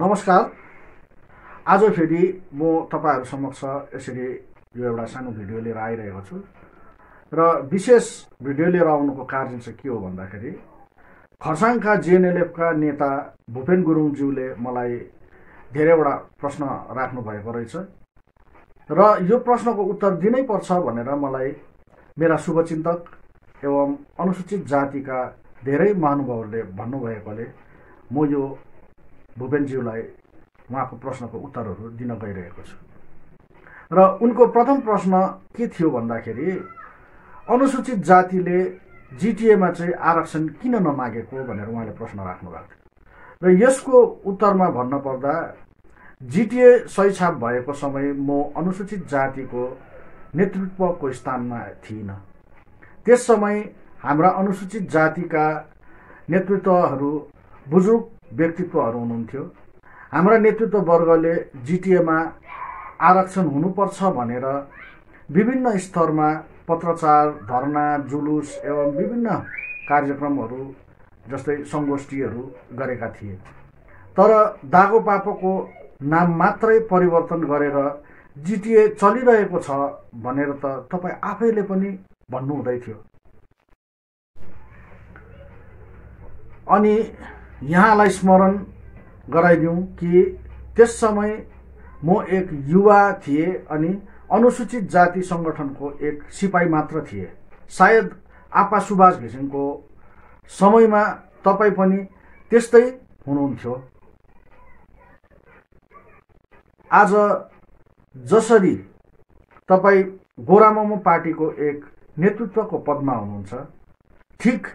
नमस्कार। आज फेरि म तपाईँहरू समक्ष यसरी यो एउटा सानो भिडियो लिएर आइरहेको छु। र विशेष भिडियो लिएर आउनुको कारण चाहिँ के हो भन्दाखेरि खरसाङका जिएनएलएफका नेता भूपेन गुरुङज्यूले मलाई धेरैवटा प्रश्न राख्नु भएको रहेछ। र यो प्रश्नको उत्तर दिनै पर्छ भनेर मलाई मेरा शुभचिन्तक एवं अनुसूचित जातिका धेरै महानुभावहरूले भन्नुभएकोले म यो भूपेनज्यूलाई उहाँको प्रश्नको उत्तरहरू दिन गइरहेको छु। र उनको प्रथम प्रश्न के थियो भन्दाखेरि अनुसूचित जातिले जिटिएमा चाहिँ आरक्षण किन नमागेको भनेर उहाँले प्रश्न राख्नु भएको थियो। र यसको उत्तरमा भन्नुपर्दा जिटिए सही छाप भएको समय म अनुसूचित जातिको नेतृत्वको स्थानमा थिइनँ। त्यस समय हाम्रा अनुसूचित जातिका नेतृत्वहरू बुजुर्ग व्यक्तित्वहरू हुनुहुन्थ्यो। हाम्रा नेतृत्व वर्गले जिटिएमा आरक्षण हुनुपर्छ भनेर विभिन्न स्तरमा पत्रचार धरना जुलुस एवं विभिन्न कार्यक्रमहरू जस्तै सङ्गोष्ठीहरू गरेका थिए। तर दागो पापोको नाम मात्रै परिवर्तन गरेर जिटिए चलिरहेको छ भनेर त तपाईँ आफैले पनि भन्नुहुँदै थियो। अनि यहाँलाई स्मरण गराइदिउँ कि त्यस समय म एक युवा थिएँ अनि अनुसूचित जाति सङ्गठनको एक सिपाही मात्र थिए। सायद आपा सुभाष घिसिङको समयमा तपाईँ पनि त्यस्तै हुनुहुन्थ्यो। आज जसरी तपाईँ गोरामोमो पार्टीको एक नेतृत्वको पदमा हुनुहुन्छ ठिक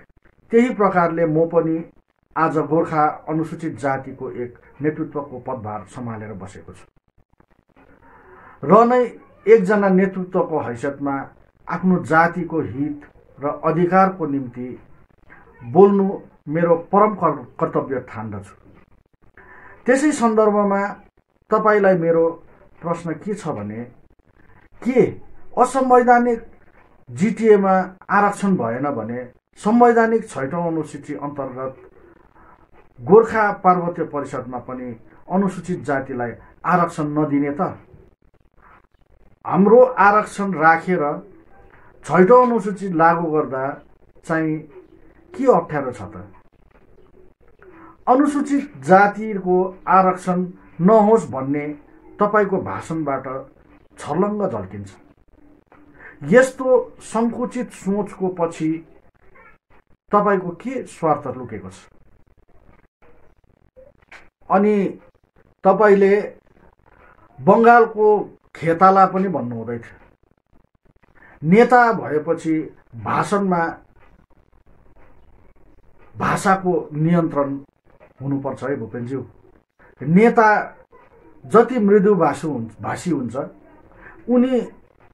त्यही प्रकारले म पनि आज गोर्खा अनुसूचित जातिको एक नेतृत्वको पदभार सम्हालेर बसेको छु। र नै एकजना नेतृत्वको हैसियतमा आफ्नो जातिको हित र अधिकारको निम्ति बोल्नु मेरो परम कर्तव्य ठान्दछु। त्यसै सन्दर्भमा तपाईँलाई मेरो प्रश्न के छ भने के असंवैधानिक जिटिएमा आरक्षण भएन भने संवैधानिक छैटौँ अनुसूची अन्तर्गत गोर्खा पार्वत्य परिषदमा पनि अनुसूचित जातिलाई आरक्षण नदिने त। हाम्रो आरक्षण राखेर छैटौँ अनुसूचित लागू गर्दा चाहिँ के अप्ठ्यारो छ त? अनुसूचित जातिको आरक्षण नहोस् भन्ने तपाईँको भाषणबाट छर्लङ्ग झल्किन्छ। यस्तो सङ्कुचित सोचको पछि तपाईँको के स्वार्थ लुकेको छ? अनि तपाईँले बङ्गालको खेताला पनि भन्नुहुँदै थियो नेता भएपछि भाषणमा भाषाको नियन्त्रण हुनुपर्छ है भूपेनज्यू। नेता जति मृदु भाषु हुन्छ भाषी हुन्छ उनी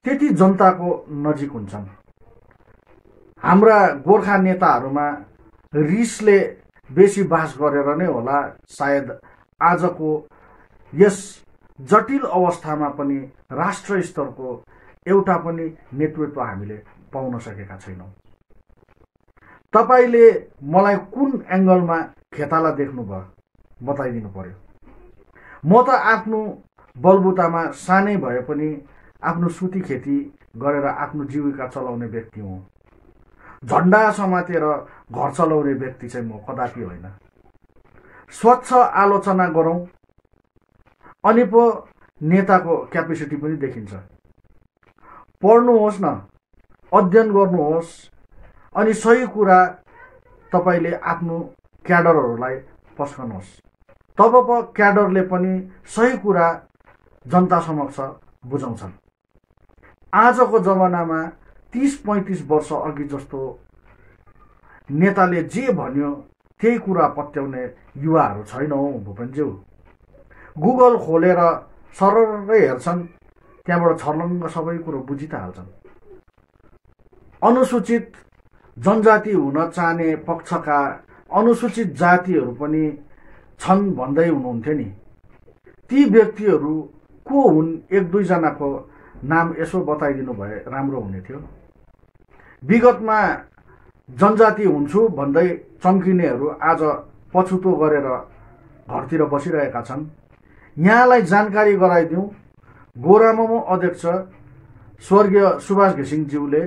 त्यति जनताको नजिक हुन्छन्। हाम्रा गोर्खा नेताहरूमा रिसले बेसी बास गरेर नै होला। सायद आजको यस जटिल अवस्थामा पनि राष्ट्र स्तरको एउटा पनि नेतृत्व हामीले पाउन सकेका छैनौँ। तपाईँले मलाई कुन एङ्गलमा खेताला देख्नुभयो? बताइदिनु पर्यो। म त आफ्नो बलबुतामा सानै भए पनि आफ्नो सुती खेती गरेर आफ्नो जीविका चलाउने व्यक्ति हुँ। झन्डा समातेर घर चलाउने व्यक्ति चाहिँ म कदापि होइन। स्वच्छ आलोचना गरौँ। अनि पो नेताको क्यापेसिटी पनि देखिन्छ। पढ्नुहोस् न अध्ययन गर्नुहोस् अनि सही कुरा तपाईँले आफ्नो क्याडरहरूलाई पस्कनुहोस्। तब पो क्याडरले पनि सही कुरा जनता समक्ष बुझाउँछन्। आजको जमानामा तिस पैँतिस वर्ष अघि जस्तो नेताले जे भन्यो त्यही कुरा पत्याउने युवाहरू छैनौँ भूपेनज्यू। गुगल खोलेर सररै हेर्छन् त्यहाँबाट छर्लङ्ग सबै कुरो बुझि त हाल्छन् अनुसूचित जनजाति हुन चाहने पक्षका अनुसूचित जातिहरू पनि छन् भन्दै हुनुहुन्थ्यो नि। ती व्यक्तिहरू को हुन् एक दुईजनाको नाम यसो बताइदिनु भए राम्रो हुने थियो। विगतमा जनजाति हुन्छु भन्दै चम्किनेहरू आज पछुतो गरेर घरतिर बसिरहेका छन्। यहाँलाई जानकारी गराइदिउँ। गोरामोमो अध्यक्ष स्वर्गीय सुभाष घिसिङज्यूले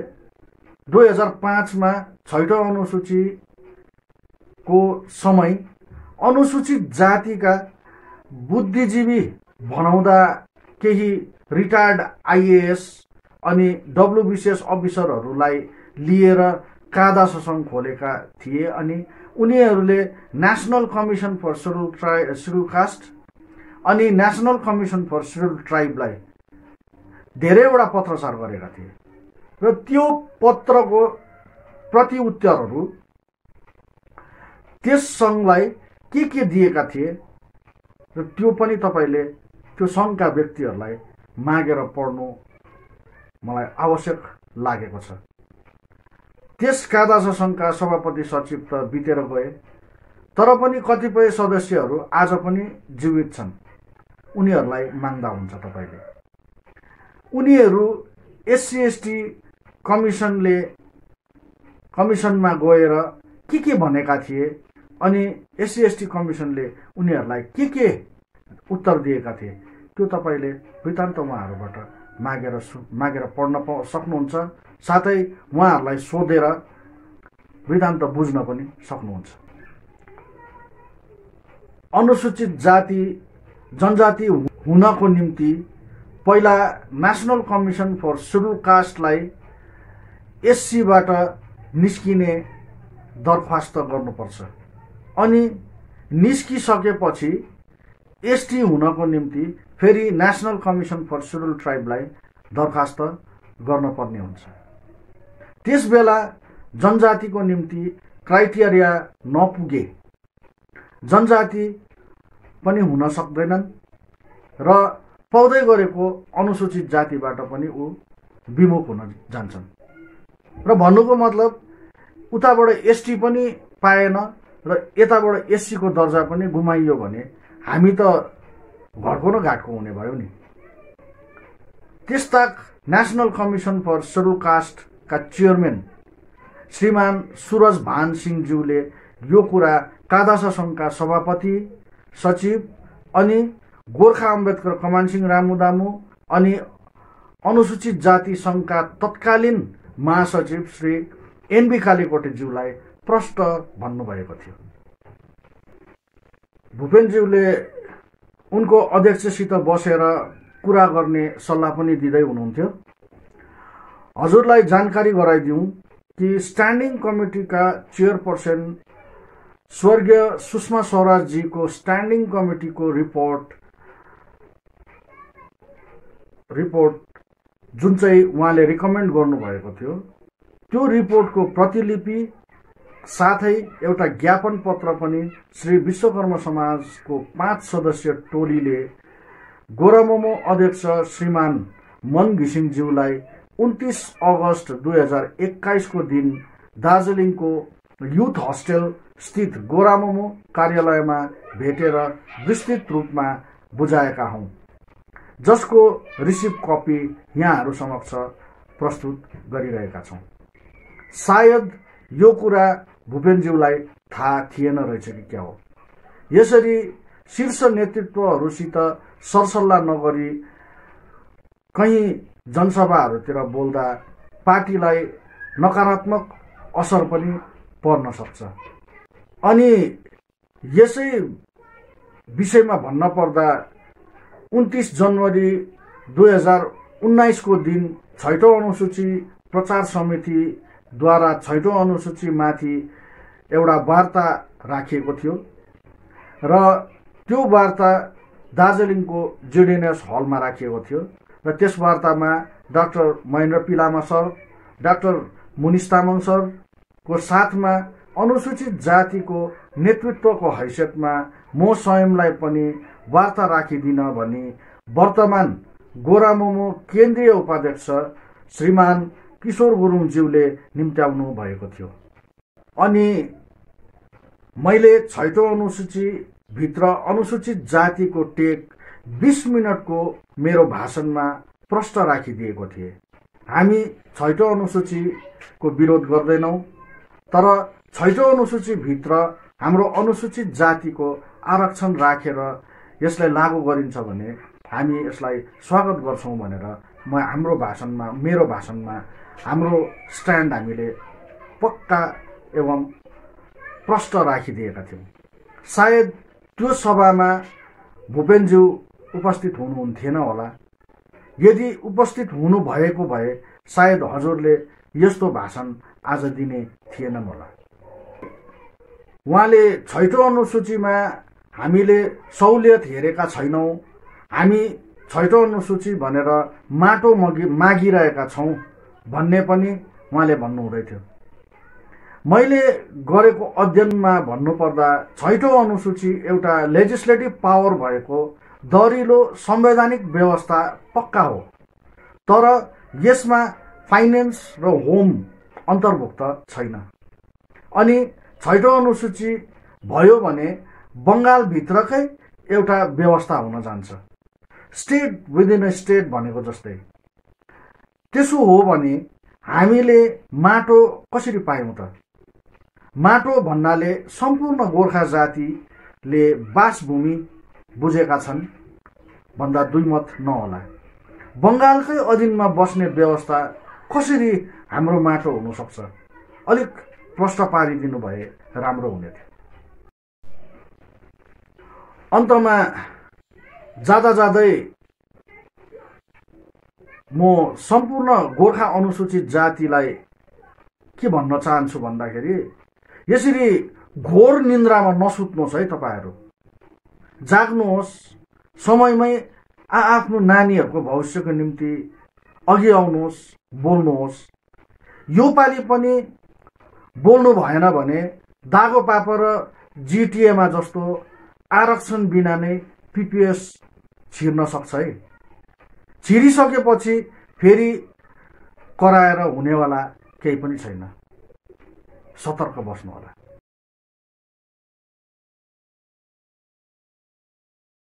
दुई हजार पाँचमा छैटौँ अनुसूचीको समय अनुसूचित जातिका बुद्धिजीवी भनाउँदा केही रिटायर्ड आइएएस अनि डब्लुबिसिएस अफिसरहरूलाई लिएर कादा ससङ खोलेका थिए अनि उनीहरूले national commission for schedule try schedule caste अनि नेसनल कमिसन फर सेड्युल ट्राइबलाई धेरैवटा पत्रचार गरेका थिए। र त्यो पत्रको प्रति उत्तरहरू त्यस सङ्घलाई के के दिएका थिए र त्यो पनि तपाईँले त्यो सङ्घका व्यक्तिहरूलाई मागेर पढ्नु मलाई आवश्यक लागेको छ। त्यस कादास सङ्घका सभापति सचिव त बितेर गए तर पनि कतिपय सदस्यहरू आज पनि जीवित छन्। उनीहरूलाई माग्दा हुन्छ तपाईँले। उनीहरू एससी एसटी कमिसनले कमिसनमा गएर के के भनेका थिए अनि एससी एसटी कमिसनले उनीहरूलाई के के उत्तर दिएका थिए त्यो तपाईँले वृत्तान्त उहाँहरूबाट मागेर सु मागेर पढ्न प सक्नुहुन्छ। साथै उहाँहरूलाई सोधेर वृत्तान्त बुझ्न पनि सक्नुहुन्छ। अनुसूचित जाति जनजाति हुनको निम्ति पहिला नेसनल कमिसन फर सेड्युल कास्टलाई एससीबाट निस्किने दरखास्त गर्नुपर्छ अनि निस्किसकेपछि एसटी हुनको निम्ति फेरि नेसनल कमिसन फर सेड्युल ट्राइबलाई दरखास्त गर्नुपर्ने हुन्छ। त्यस बेला जनजातिको निम्ति क्राइटेरिया नपुगे। जनजाति पनि हुन सक्दैनन् र पाउँदै गरेको अनुसूचित जातिबाट पनि ऊ विमुख हुन जान्छन्। र भन्नुको मतलब उताबाट एसटी पनि पाएन र यताबाट एससीको दर्जा पनि गुमाइयो भने हामी त घरको न घाटको हुने भयो नि। त्यस्ता नेसनल कमिसन फर सेड्युल कास्टका चेयरम्यान श्रीमान सुरज भान सिंहज्यूले यो कुरा कादासा सङ्घका सभापति सचिव अनि गोर्खा अम्बेदकर कमान सिंह रामुदामु अनि अनुसूचित जाति सङ्घका तत्कालीन महासचिव श्री एनबी कालीकोटेज्यूलाई प्रष्ट भन्नुभएको थियो। भूपेनज्यूले उनको अध्यक्षसित बसेर कुरा गर्ने सल्लाह पनि दिँदै हुनुहुन्थ्यो। हजुरलाई जानकारी गराइदिउँ कि स्ट्यान्डिङ कमिटीका चेयरपर्सन स्वर्गीय सुषमा स्वराजजीको स्ट्यान्डिङ कमिटीको रिपोर्ट रिपोर्ट जुन चाहिँ उहाँले रिकमेन्ड गर्नुभएको थियो त्यो रिपोर्टको प्रतिलिपि साथै एउटा ज्ञापन पत्र पनि श्री विश्वकर्म समाजको पाँच सदस्य टोलीले गोरामोमो अध्यक्ष श्रीमान मन घिसिङज्यूलाई उन्तिस अगस्त दुई हजार एक्काइसको दिन दार्जिलिङको युथ हस्टेल स्थित गोरामोमो कार्यालयमा भेटेर विस्तृत रूपमा बुझाएका हौँ। जसको रिसिभ कपी यहाँहरू समक्ष प्रस्तुत गरिरहेका छौँ। सायद यो कुरा भूपेनज्यूलाई थाहा थिएन रहेछ कि क्या हो। यसरी शीर्ष नेतृत्वहरूसित सरसल्लाह नगरी कहीँ जनसभाहरूतिर बोल्दा पार्टीलाई नकारात्मक असर पनि पर्न सक्छ। अनि यसै विषयमा भन्न पर्दा उन्तिस जनवरी दुई हजार उन्नाइसको दिन छैटौँ अनुसूची प्रचार समितिद्वारा छैटौँ अनुसूचीमाथि एउटा वार्ता राखिएको थियो र त्यो वार्ता दार्जिलिङको जेडिएनएस हलमा राखिएको थियो। र त्यस वार्तामा डाक्टर महेन्द्र पिलामा सर डाक्टर मुनिस तामाङ सरको साथमा अनुसूचित जातिको नेतृत्वको हैसियतमा म स्वयंलाई पनि वार्ता राखिदिन भनी वर्तमान गोरामोमो केन्द्रीय उपाध्यक्ष श्रीमान किशोर गुरुङज्यूले निम्त्याउनु भएको थियो। अनि मैले छैटौँ अनुसूचीभित्र अनुसूचित जातिको टेक बिस मिनटको मेरो भाषणमा प्रष्ट राखिदिएको थिएँ। हामी छैटौँ अनुसूचीको विरोध गर्दैनौँ तर छैटौँ अनुसूचीभित्र हाम्रो अनुसूचित जातिको आरक्षण राखेर यसलाई लागू गरिन्छ भने हामी यसलाई स्वागत गर्छौँ भनेर म हाम्रो भाषणमा मेरो भाषणमा हाम्रो स्ट्यान्ड हामीले पक्का एवं प्रष्ट राखिदिएका थियौँ। सायद त्यो सभामा भूपेनज्यू उपस्थित हुनुहुन्थेन होला। यदि उपस्थित हुनुभएको भए सायद हजुरले यस्तो भाषण आज दिने थिएनन् होला। उहाँले छैटौँ अनुसूचीमा हामीले सहुलियत हेरेका छैनौँ। हामी छैटौँ अनुसूची भनेर माटो मगि मागिरहेका छौँ भन्ने पनि उहाँले भन्नुहुँदै थियो मैले गरेको अध्ययनमा भन्नुपर्दा छैटौँ अनुसूची एउटा लेजिस्लेटिभ पावर भएको दरिलो संवैधानिक व्यवस्था पक्का हो। तर यसमा फाइनेन्स र होम अन्तर्भुक्त छैन। अनि छैटौँ अनुसूची भयो भने बङ्गालभित्रकै एउटा व्यवस्था हुन जान्छ। स्टेट विदिन अ स्टेट भनेको जस्तै। त्यसो हो भने हामीले माटो कसरी पायौँ त? माटो भन्नाले सम्पूर्ण गोर्खा जातिले बासभूमि बुझेका छन् भन्दा दुई मत नहोला। बङ्गालकै अधीनमा बस्ने व्यवस्था कसरी हाम्रो माटो हुनसक्छ? अलिक प्रश्न पारिदिनु भए राम्रो हुने थियो। अन्तमा जाँदा जाँदै म सम्पूर्ण गोर्खा अनुसूचित जातिलाई के भन्न चाहन्छु भन्दाखेरि यसरी घोर निन्द्रामा नसुत्नुहोस् है तपाईँहरू। जाग्नुहोस्। समयमै आआफ्नो नानीहरूको भविष्यको निम्ति अघि आउनुहोस् बोल्नुहोस्। यो पालि पनि बोल्नु भएन भने दागो पापर जिटिएमा जस्तो आरक्षण बिना नै पिपिएस छिर्न सक्छ है। छिरिसकेपछि फेरि कराएर हुनेवाला केही पनि छैन। सतर्क बस्नु होला